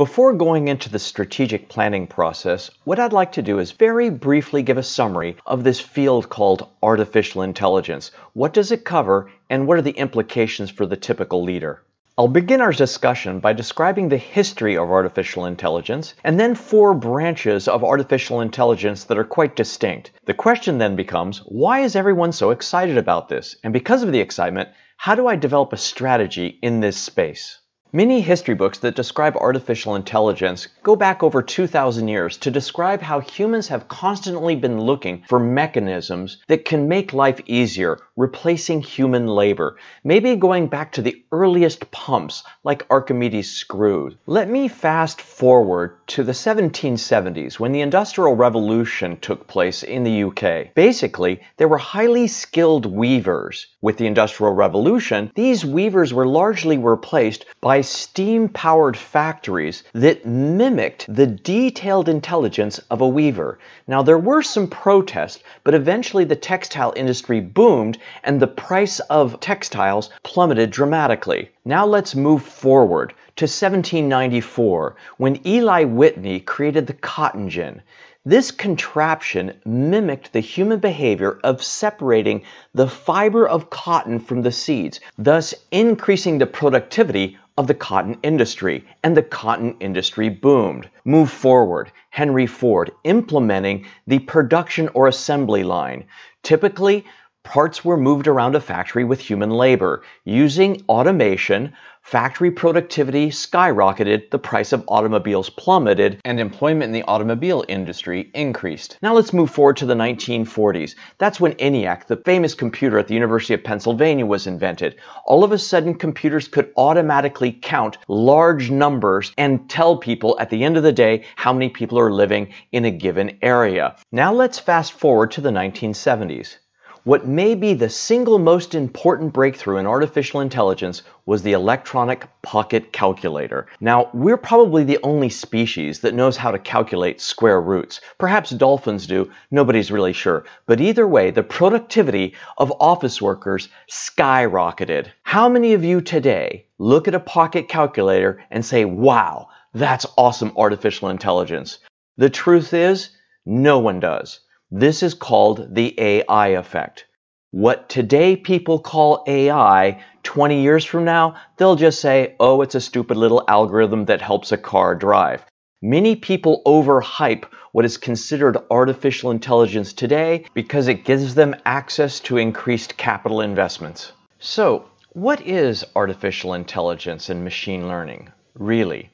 Before going into the strategic planning process, what I'd like to do is very briefly give a summary of this field called artificial intelligence. What does it cover, and what are the implications for the typical leader? I'll begin our discussion by describing the history of artificial intelligence, and then four branches of artificial intelligence that are quite distinct. The question then becomes, why is everyone so excited about this? And because of the excitement, how do I develop a strategy in this space? Many history books that describe artificial intelligence go back over 2,000 years to describe how humans have constantly been looking for mechanisms that can make life easier, replacing human labor, maybe going back to the earliest pumps like Archimedes' screws. Let me fast forward to the 1770s when the Industrial Revolution took place in the UK. Basically, there were highly skilled weavers. With the Industrial Revolution, these weavers were largely replaced by steam-powered factories that mimicked the detailed intelligence of a weaver. Now there were some protests, but eventually the textile industry boomed and the price of textiles plummeted dramatically. Now let's move forward to 1794 when Eli Whitney created the cotton gin. This contraption mimicked the human behavior of separating the fiber of cotton from the seeds, thus increasing the productivity of the cotton industry, and the cotton industry boomed. Move forward, Henry Ford implementing the production or assembly line. Typically, parts were moved around a factory with human labor. Using automation, factory productivity skyrocketed, the price of automobiles plummeted, and employment in the automobile industry increased. Now let's move forward to the 1940s. That's when ENIAC, the famous computer at the University of Pennsylvania, was invented. All of a sudden, computers could automatically count large numbers and tell people at the end of the day how many people are living in a given area. Now let's fast forward to the 1970s. What may be the single most important breakthrough in artificial intelligence was the electronic pocket calculator. Now, we're probably the only species that knows how to calculate square roots. Perhaps dolphins do, nobody's really sure. But either way, the productivity of office workers skyrocketed. How many of you today look at a pocket calculator and say, wow, that's awesome artificial intelligence? The truth is, no one does. This is called the AI effect. What today people call AI, 20 years from now, they'll just say, oh, it's a stupid little algorithm that helps a car drive. Many people overhype what is considered artificial intelligence today because it gives them access to increased capital investments. So, what is artificial intelligence and machine learning, really?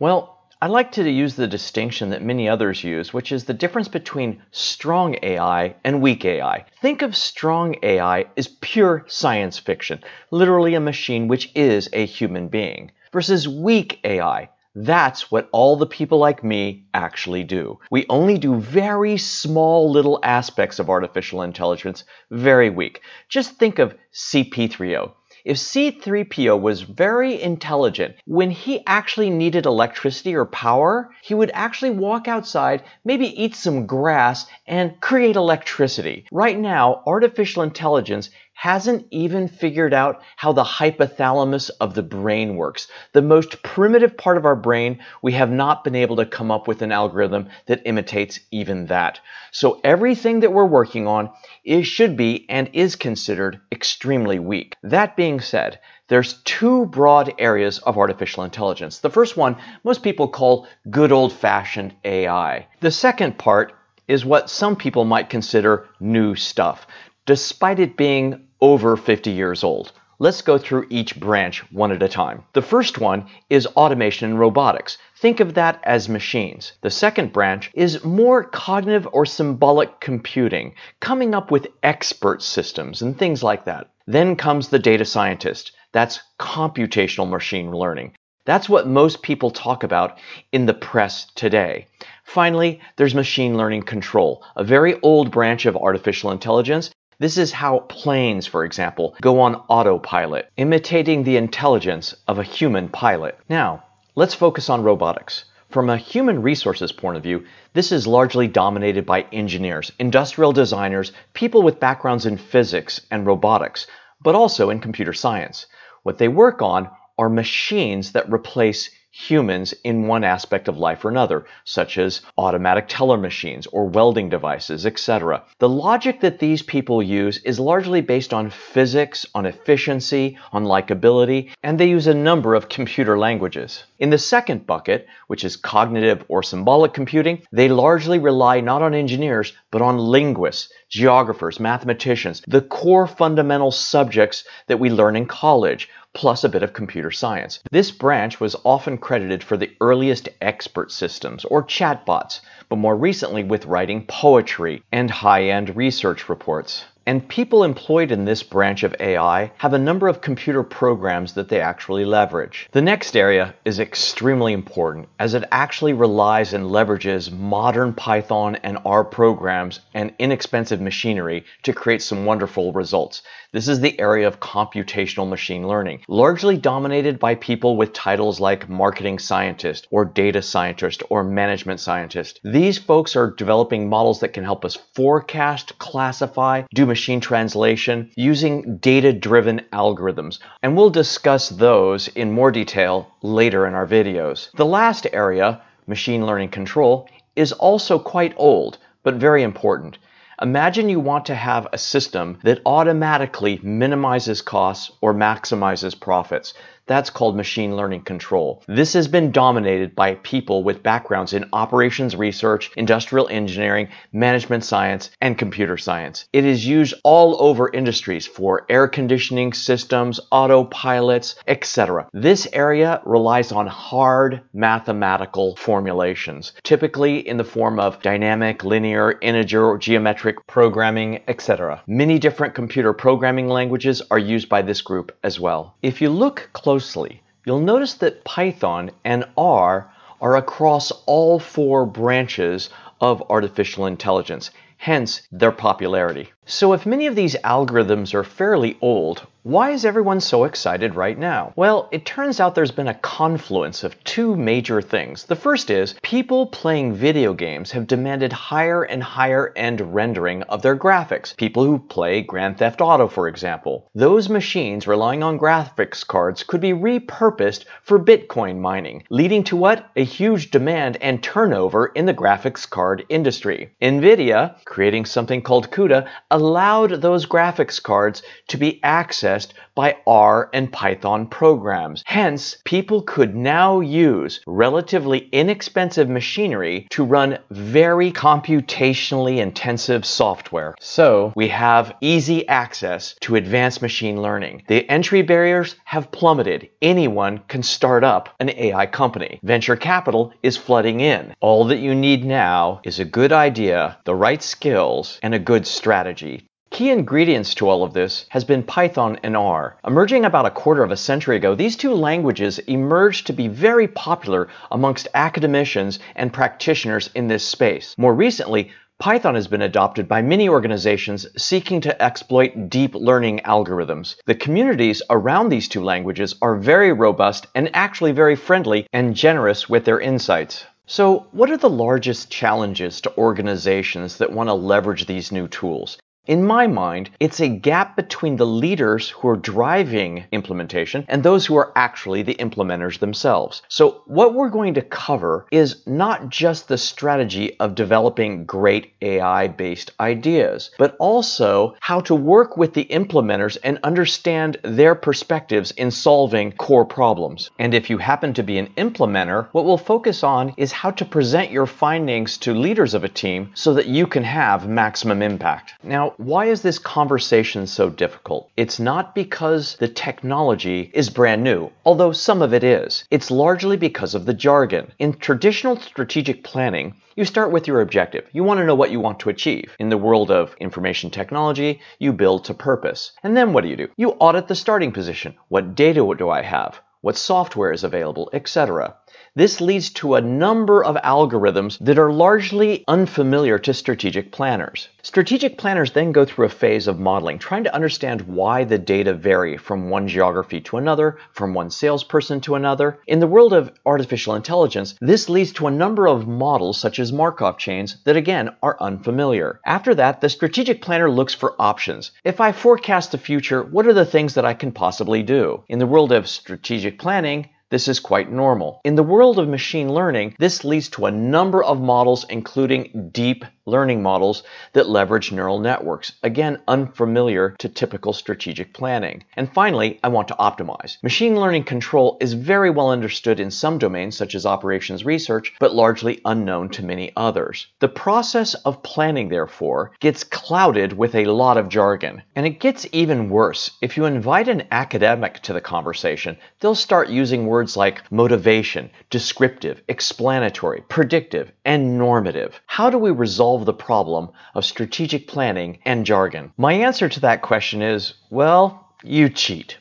Well, I like to use the distinction that many others use, which is the difference between strong AI and weak AI. Think of strong AI as pure science fiction, literally a machine which is a human being, versus weak AI. That's what all the people like me actually do. We only do very small little aspects of artificial intelligence, very weak. Just think of CP3O. If C3PO was very intelligent, when he actually needed electricity or power, he would actually walk outside, maybe eat some grass, and create electricity. Right now, artificial intelligence hasn't even figured out how the hypothalamus of the brain works. The most primitive part of our brain, we have not been able to come up with an algorithm that imitates even that. So everything that we're working on is should be and is considered extremely weak. That being said, there's two broad areas of artificial intelligence. The first one, most people call good old-fashioned AI. The second part is what some people might consider new stuff, despite it being over 50 years old. Let's go through each branch one at a time. The first one is automation and robotics. Think of that as machines. The second branch is more cognitive or symbolic computing, coming up with expert systems and things like that. Then comes the data scientist. That's computational machine learning. That's what most people talk about in the press today. Finally, there's machine learning control, a very old branch of artificial intelligence this is how planes, for example, go on autopilot, imitating the intelligence of a human pilot. Now, let's focus on robotics. From a human resources point of view, this is largely dominated by engineers, industrial designers, people with backgrounds in physics and robotics, but also in computer science. What they work on are machines that replace humans in one aspect of life or another, such as automatic teller machines or welding devices, etc. The logic that these people use is largely based on physics, on efficiency, on likability, and they use a number of computer languages. In the second bucket, which is cognitive or symbolic computing, they largely rely not on engineers, but on linguists, geographers, mathematicians, the core fundamental subjects that we learn in college, plus a bit of computer science. This branch was often credited for the earliest expert systems, or chatbots, but more recently with writing poetry and high-end research reports. And people employed in this branch of AI have a number of computer programs that they actually leverage. The next area is extremely important as it actually relies and leverages modern Python and R programs and inexpensive machinery to create some wonderful results. This is the area of computational machine learning, largely dominated by people with titles like marketing scientist or data scientist or management scientist. These folks are developing models that can help us forecast, classify, do machine translation using data-driven algorithms. And we'll discuss those in more detail later in our videos. The last area, machine learning control, is also quite old, but very important. Imagine you want to have a system that automatically minimizes costs or maximizes profits. That's called machine learning control. This has been dominated by people with backgrounds in operations research, industrial engineering, management science, and computer science. It is used all over industries for air conditioning systems, autopilots, etc. This area relies on hard mathematical formulations, typically in the form of dynamic, linear, integer, or geometric programming, etc. Many different computer programming languages are used by this group as well. If you look closely closely, you'll notice that Python and R are across all four branches of artificial intelligence, hence their popularity. So if many of these algorithms are fairly old, why is everyone so excited right now? Well, it turns out there's been a confluence of two major things. The first is people playing video games have demanded higher and higher end rendering of their graphics. People who play Grand Theft Auto, for example. Those machines relying on graphics cards could be repurposed for Bitcoin mining, leading to what? A huge demand and turnover in the graphics card industry. Nvidia, creating something called CUDA, allowed those graphics cards to be accessed accessed by R and Python programs. Hence, people could now use relatively inexpensive machinery to run very computationally intensive software. So we have easy access to advanced machine learning. The entry barriers have plummeted. Anyone can start up an AI company. Venture capital is flooding in. All that you need now is a good idea, the right skills, and a good strategy Key ingredients to all of this has been Python and R. Emerging about a quarter of a century ago, these two languages emerged to be very popular amongst academicians and practitioners in this space. More recently, Python has been adopted by many organizations seeking to exploit deep learning algorithms. The communities around these two languages are very robust and actually very friendly and generous with their insights. So, what are the largest challenges to organizations that want to leverage these new tools? In my mind, it's a gap between the leaders who are driving implementation and those who are actually the implementers themselves. So, what we're going to cover is not just the strategy of developing great AI based ideas, but also how to work with the implementers and understand their perspectives in solving core problems. And if you happen to be an implementer, what we'll focus on is how to present your findings to leaders of a team so that you can have maximum impact. Now, why is this conversation so difficult? It's not because the technology is brand new, although some of it is. It's largely because of the jargon. In traditional strategic planning, you start with your objective. You want to know what you want to achieve. In the world of information technology, you build to purpose. And then what do you do? You audit the starting position. What data do I have? What software is available, etc. This leads to a number of algorithms that are largely unfamiliar to strategic planners. Strategic planners then go through a phase of modeling, trying to understand why the data vary from one geography to another, from one salesperson to another. In the world of artificial intelligence, this leads to a number of models such as Markov chains that again are unfamiliar. After that, the strategic planner looks for options. If I forecast the future, what are the things that I can possibly do? In the world of strategic planning, This is quite normal. In the world of machine learning, this leads to a number of models, including deep learning models that leverage neural networks, again, unfamiliar to typical strategic planning. And finally, I want to optimize. Machine learning control is very well understood in some domains, such as operations research, but largely unknown to many others. The process of planning, therefore, gets clouded with a lot of jargon. And it gets even worse. If you invite an academic to the conversation, they'll start using words like motivation, descriptive, explanatory, predictive, and normative. How do we resolve solve the problem of strategic planning and jargon? My answer to that question is, well, you cheat.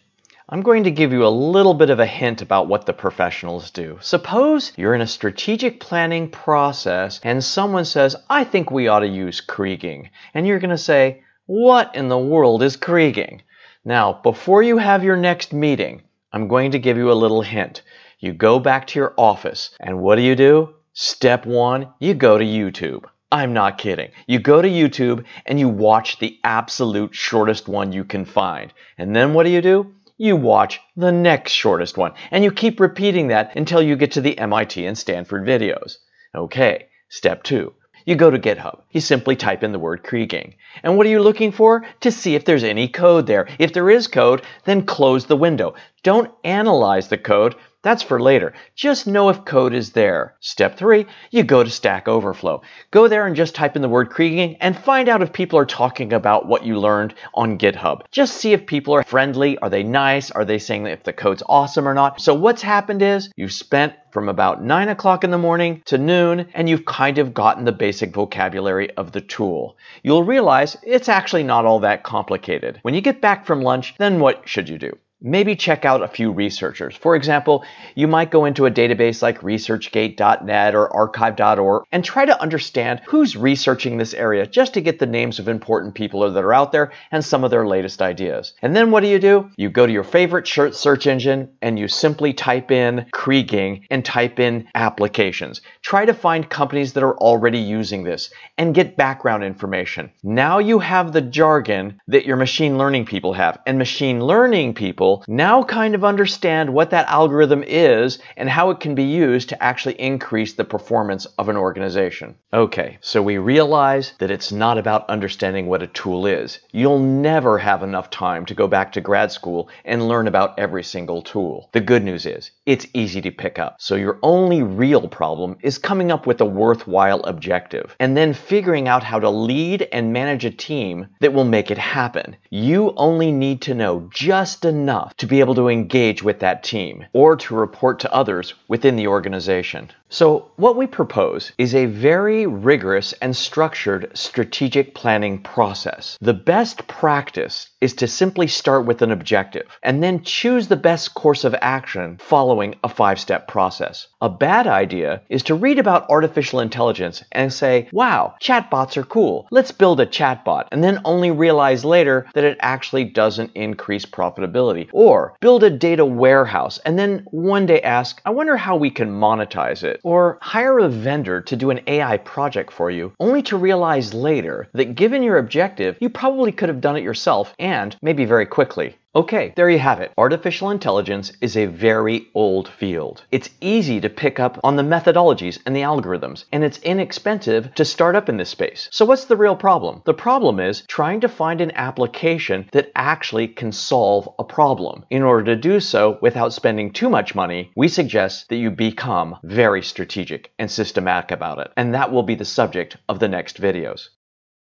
I'm going to give you a little bit of a hint about what the professionals do. Suppose you're in a strategic planning process and someone says, I think we ought to use Kriging. And you're going to say, What in the world is Kriging? Now, before you have your next meeting, I'm going to give you a little hint. You go back to your office, and what do you do? Step one, you go to YouTube. I'm not kidding. You go to YouTube and you watch the absolute shortest one you can find. And then what do you do? You watch the next shortest one. And you keep repeating that until you get to the MIT and Stanford videos. Okay, step two. You go to GitHub. You simply type in the word Kriging. And what are you looking for? To see if there's any code there. If there is code, then close the window. Don't analyze the code. That's for later. Just know if code is there. Step three, you go to Stack Overflow. Go there and just type in the word Kriging and find out if people are talking about what you learned on GitHub. Just see if people are friendly. Are they nice? Are they saying if the code's awesome or not? So what's happened is you've spent from about 9 o'clock in the morning to noon, and you've kind of gotten the basic vocabulary of the tool. You'll realize it's actually not all that complicated. When you get back from lunch, then what should you do? Maybe check out a few researchers. For example, you might go into a database like researchgate.net or arxiv.org and try to understand who's researching this area just to get the names of important people that are out there and some of their latest ideas. And then what do you do? You go to your favorite search engine and you simply type in Kriging and type in applications. Try to find companies that are already using this and get background information. Now you have the jargon that your machine learning people have and machine learning people now kind of understand what that algorithm is and how it can be used to actually increase the performance of an organization. Okay, so we realize that it's not about understanding what a tool is. You'll never have enough time to go back to grad school and learn about every single tool. The good news is, it's easy to pick up. So your only real problem is coming up with a worthwhile objective and then figuring out how to lead and manage a team that will make it happen. You only need to know just enough enough to be able to engage with that team or to report to others within the organization. So, what we propose is a very rigorous and structured strategic planning process. The best practice is to simply start with an objective and then choose the best course of action following a five step process. A bad idea is to read about artificial intelligence and say, wow, chatbots are cool. Let's build a chatbot, and then only realize later that it actually doesn't increase profitability. Or build a data warehouse and then one day ask, I wonder how we can monetize it it. Or hire a vendor to do an AI project for you, only to realize later that given your objective, you probably could have done it yourself and maybe very quickly. Okay, there you have it. Artificial intelligence is a very old field. It's easy to pick up on the methodologies and the algorithms, and it's inexpensive to start up in this space. So what's the real problem? The problem is trying to find an application that actually can solve a problem. In order to do so without spending too much money, we suggest that you become very strategic and systematic about it. And that will be the subject of the next videos.